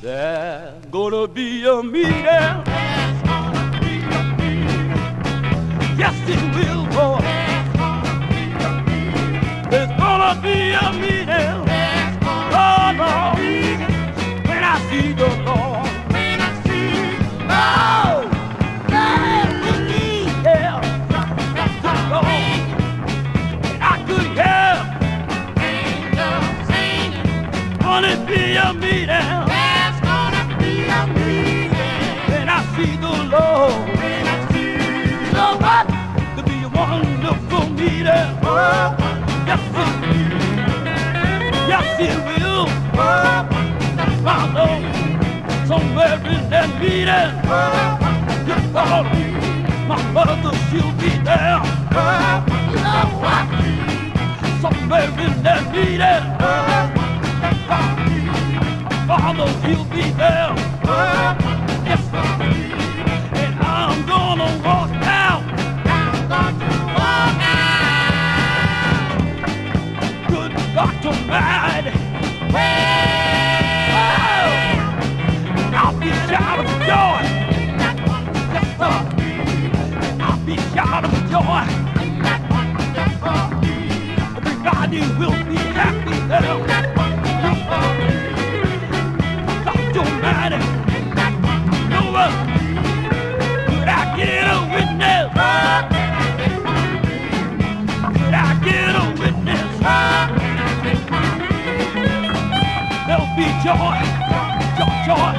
There's gonna be a meeting. Gonna be a meeting. When I see the Lord. You know what? To be a wonderful meeting. Oh, Yes, it will. Yes, it will. I know somewhere in that meeting. Yes, Lord, my mother, she'll be there. You know what? Somewhere in that meeting. Father, he'll be there. Yes, and I'm gonna walk out. Good God Almighty. Oh, I'll be shouting for joy. Yes. I'll be shouting for joy. Everybody will be joy, joy,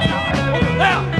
now.